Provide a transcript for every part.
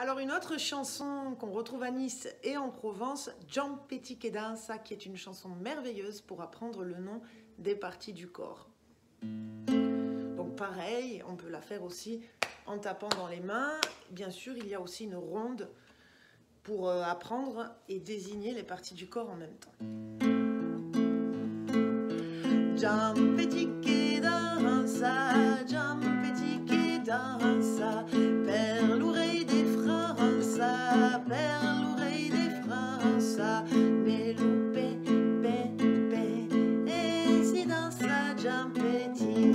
Alors une autre chanson qu'on retrouve à Nice et en Provence, Jean Petit qui est une chanson merveilleuse pour apprendre le nom des parties du corps. Donc pareil, on peut la faire aussi en tapant dans les mains. Bien sûr, il y a aussi une ronde pour euh, apprendre et désigner les parties du corps en même temps. France, Beloupé, pe, et si dans sa Jean Petit,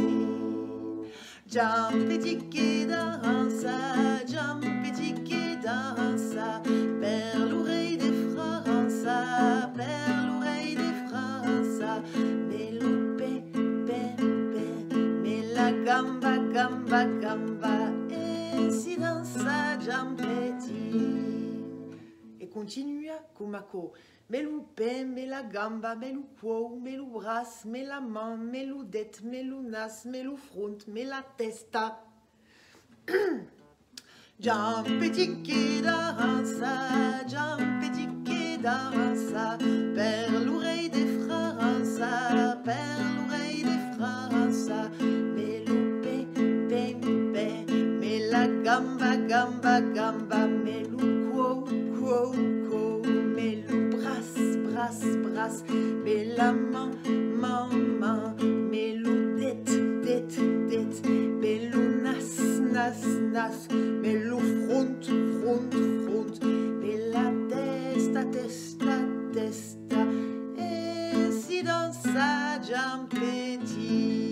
Jean Petit qui danse, Jean Petit qui danse, per l'oreille des France, per l'oreille des France, Beloupé, pe, pe, mais la gamba, gamba, gamba, et si Petit. E continua Kumako. Melu pe, me la gamba, melu quo, melu bras, me la main, melu det, melu nas, melu front, me la testa. Jean Petit danse, Jean Petit qui danse, per l'oreille des France, per l'oreille des France, melu pe, pe, pe, me la gamba, gamba, gamba, coco, mais le brasse, brasse, brasse, mais la main, main, main, mais le tête, tête, tête, mais le nas, nas, nas, mais le front, front, front, mais la testa, testa, testa, et si dans sa jambe petite.